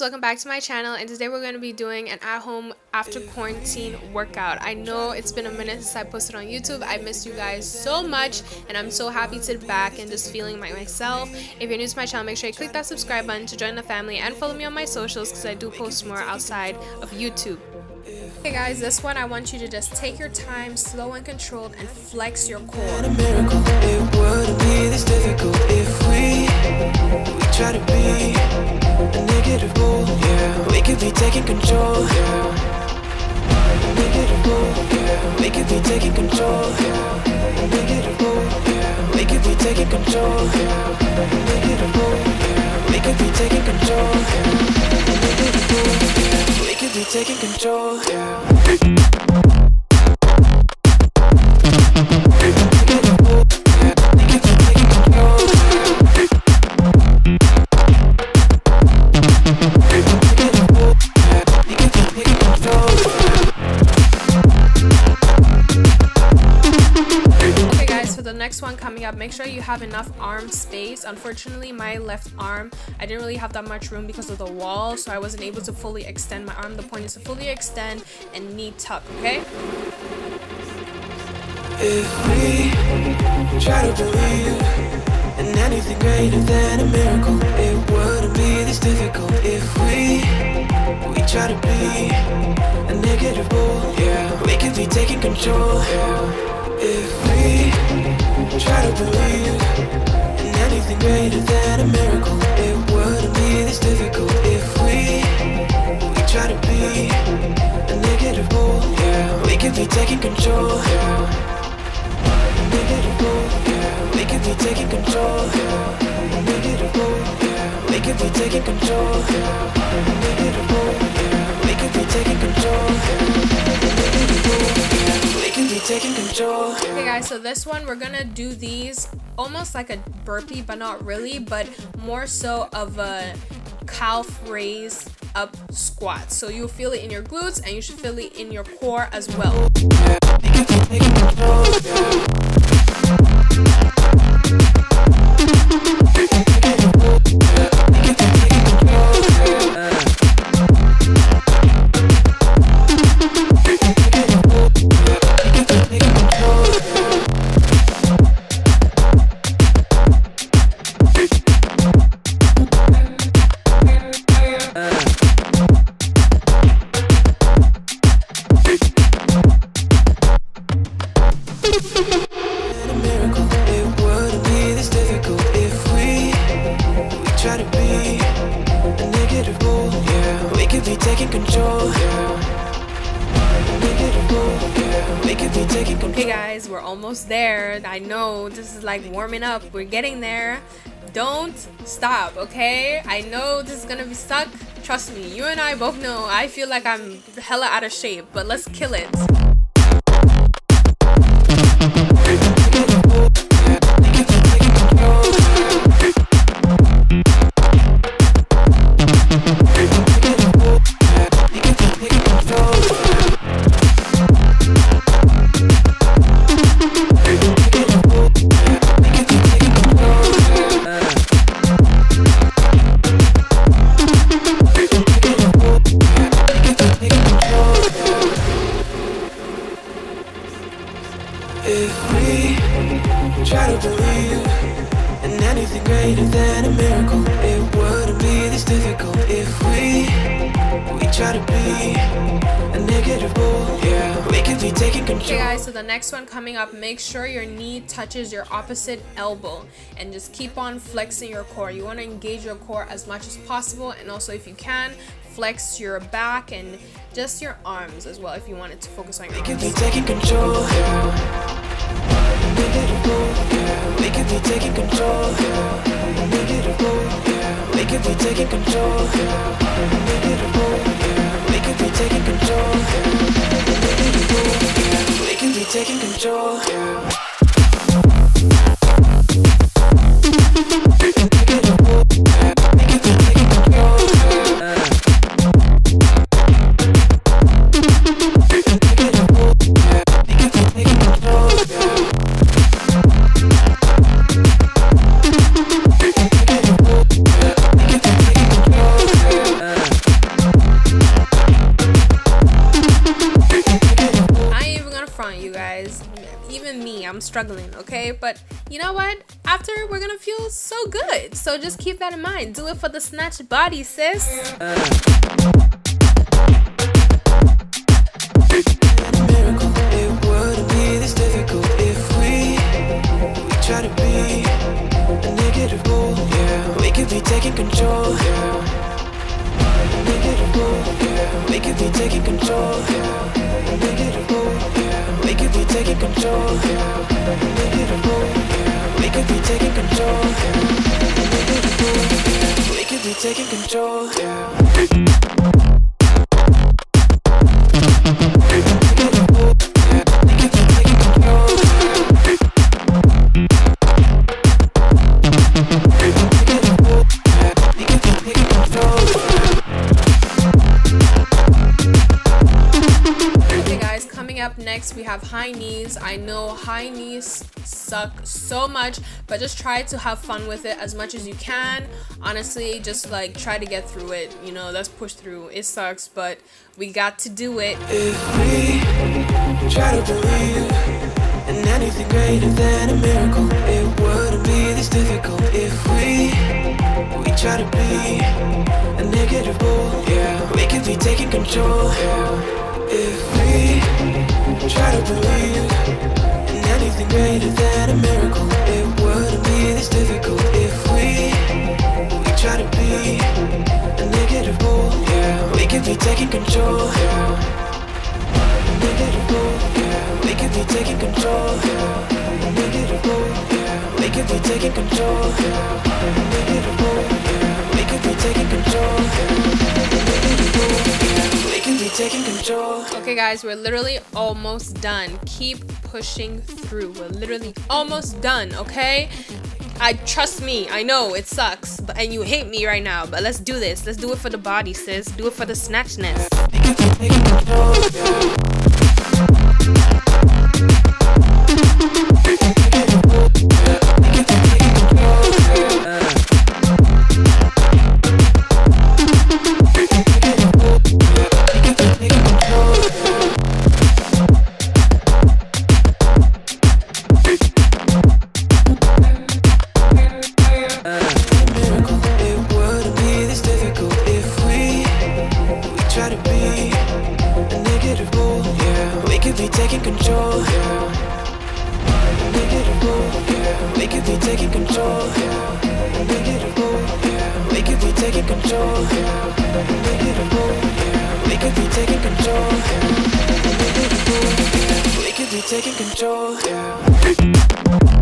welcome back to my channel and today we're going to be doing an at-home after quarantine workout. I know it's been a minute since i posted on youtube. I missed you guys so much and i'm so happy to be back and just feeling like myself. If you're new to my channel make sure you click that subscribe button to join the family and follow me on my socials because i do post more outside of youtube. Okay guys, this one I want you to just take your time, slow and controlled, and flex your core. Be taking control, yeah. Negative bull, yeah. We could be taking control, yeah. Negative bull, yeah. We could be taking control, yeah. Negative bull, yeah. We could be taking control, yeah. Negative bull, yeah could be taking control. Have enough arm space. Unfortunately my left arm I didn't really have that much room because of the wall so I wasn't able to fully extend my arm. The point is to fully extend and knee tuck okay? If we try to believe in anything greater than a miracle it wouldn't be this difficult. If we we try to be a negative bull yeah we could be taking control yeah greater than a miracle. It wouldn't be this difficult if we we try to be a negative bull. Yeah, we could be taking control. Yeah, negative bull. Yeah, we could be taking control. Yeah, negative bull. Yeah, we could be taking control. Yeah, negative bull. Yeah, we could be taking control. Yeah, negative bull. Yeah taking control. Okay guys, so this one we're gonna do these almost like a burpee, but not really, but more so of a calf raise up squat. So you'll feel it in your glutes and you should feel it in your core as well. Okay guys, we're almost there. I know this is like warming up. We're getting there. Don't stop, okay? I know this is gonna be stuck. Trust me, you and I both know I feel like I'm hella out of shape, but let's kill it. Okay guys, so the next one coming up, make sure your knee touches your opposite elbow and just keep on flexing your core. You want to engage your core as much as possible and also if you can, flex your back and just your arms as well if you wanted to focus on your arms. We could be taking control. Make it explode, yeah. We could be taking control. We could be taking control. We could be taking control can be taking control. Struggling, okay? But you know what? After we're gonna feel so good. So just keep that in mind. Do it for the snatched body, sis. try to be a negative. Yeah, we could be taking control. Yeah, we could be taking control. Yeah, could be taking control. Could be taking control. Be taking control. Have high knees. I know high knees suck so much, but just try to have fun with it as much as you can. Honestly, just like try to get through it. You know, let's push through. It sucks, but we got to do it. If we try to believe in anything greater than a miracle, it wouldn't be this difficult. If we we try to believe in anything greater than a miracle, it wouldn't be this difficult. If we we try to be a negative yeah, we could be taking control. Yeah. Negative yeah. We could be taking control. Yeah. Negative yeah. We could be taking control. Taking control. Okay, guys, we're literally almost done. Keep pushing through. We're literally almost done, okay? I trust me. I know it sucks, but and you hate me right now. But let's do this. Let's do it for the body, sis. Do it for the snatchness. We could be taking control. Taking control. Yeah,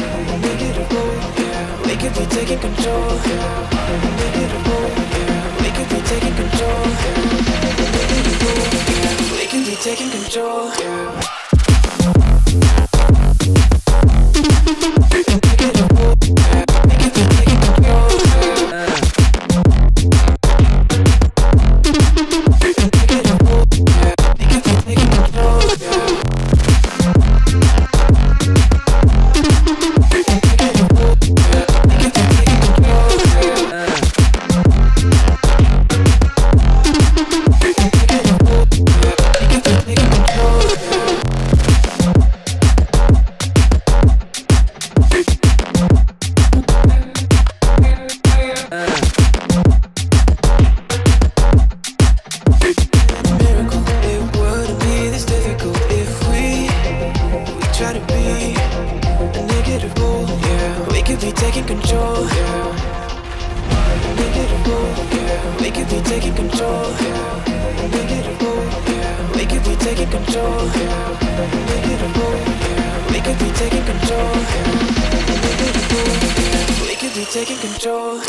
Bull, yeah. We could be taking control. Yeah. Yeah. We could be taking control. Yeah. Yeah. We could be taking control. Yeah. Be taking control, yeah. Unforgettable, yeah. We could be taking control, yeah. Unforgettable, yeah. We could be taking control, yeah. Unforgettable, yeah. We could be taking control, yeah. Unforgettable, yeah. We could be taking control.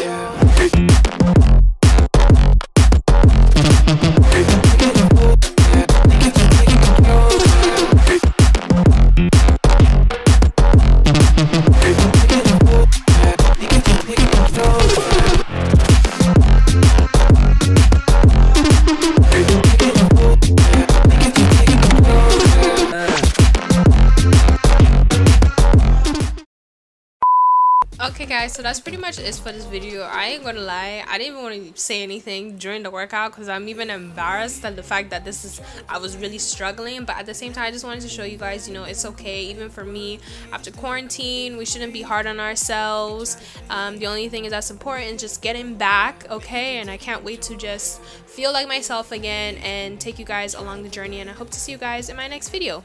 Okay guys, so that's pretty much it for this video. I ain't gonna lie, I didn't even want to say anything during the workout because I'm even embarrassed at the fact that this is, I was really struggling. But at the same time, I just wanted to show you guys, you know, it's okay. Even for me, after quarantine, we shouldn't be hard on ourselves. Um, the only thing is that's important is just getting back, okay? And I can't wait to just feel like myself again and take you guys along the journey. And I hope to see you guys in my next video.